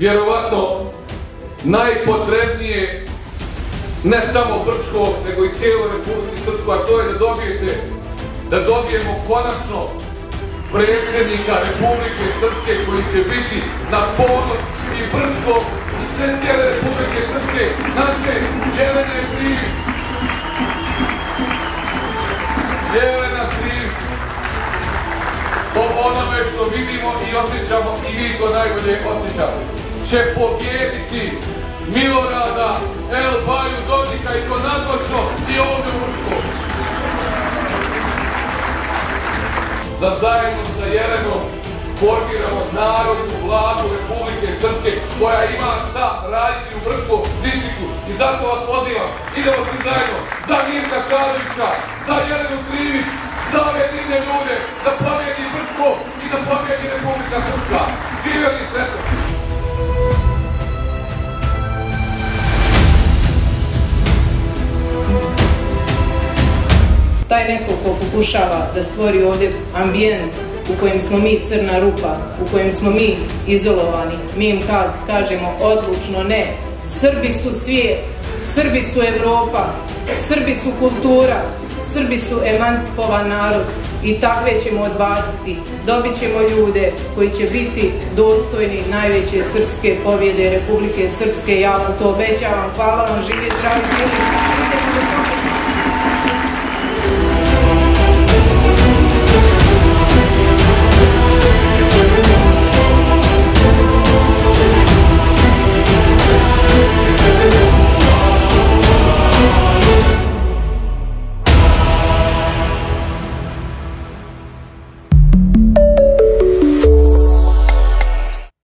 vjerovatno najpotrebnije ne samo Brčko, nego i cijelo Republici Srpsko, a to je da dobijete, da dobijemo konačno predsjednika Republike Srpske koji će biti na ponos i Brčko i sve cijele Republike Srpske, naše Jelene Krivić. Jelena Krivić. Po onome što vidimo i osjećamo i vi to najbolje osjećamo. Će pobijediti Milorada, El Baju, Dodika i to nadmoćno i ovdje u Brčko. da zajedno sa Jelenom formiramo narodnu vladu Republike Srpske koja ima šta raditi u Brčkom distriktu. I zato vas pozivam, idemo svi zajedno za Mirka Šadovića, za Jelenu Krivić, za ove divne ljude, da pobjedi Brčko i da pobjedi Republika Srpska. Taj neko ko pokušava da stvori ovdje ambijent u kojem smo mi crna rupa, u kojem smo mi izolovani, mi im kad kažemo odlučno ne. Srbi su svijet, Srbi su Europa, Srbi su kultura, Srbi su emancipovan narod i takve ćemo odbaciti. Dobit ćemo ljude koji će biti dostojni najveće srpske pobjede Republike Srpske. Ja vam to obećavam. Hvala vam, živjet, živjet.